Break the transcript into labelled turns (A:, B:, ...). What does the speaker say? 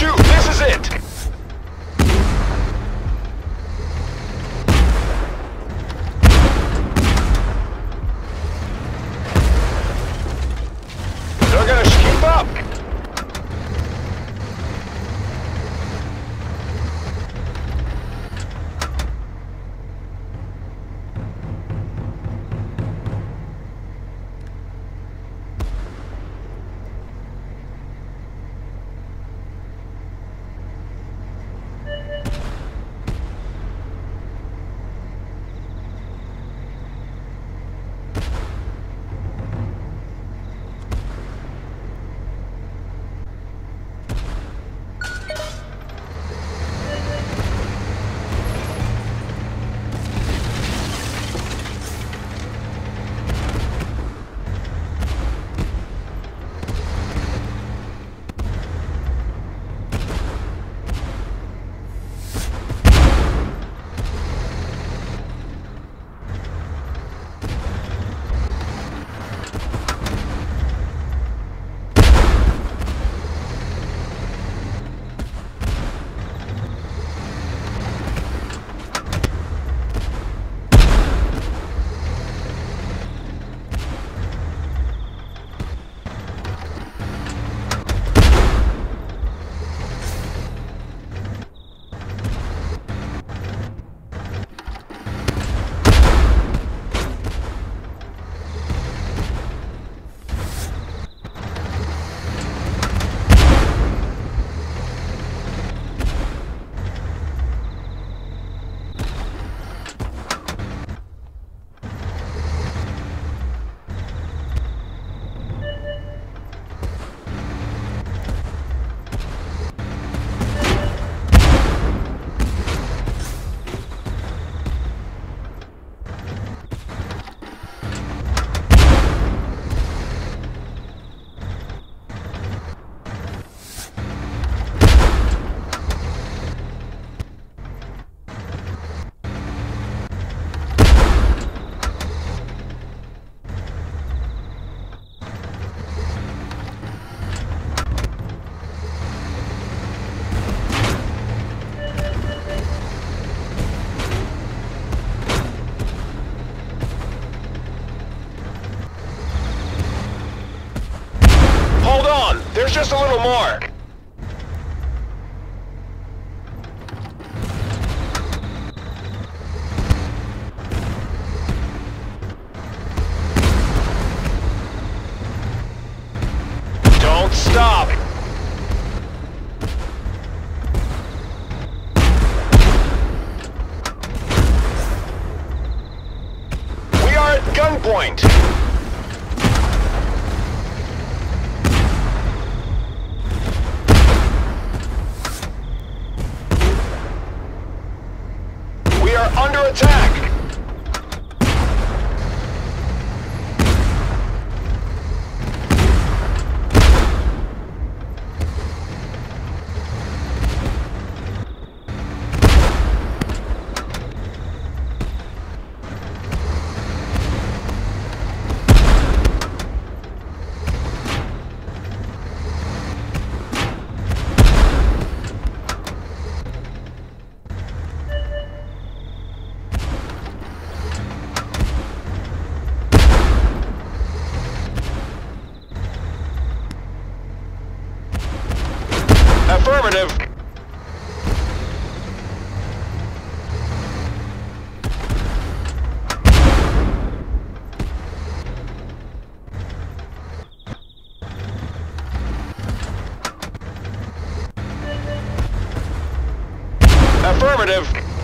A: shoot. This is it. Just a little more. Don't stop. Affirmative.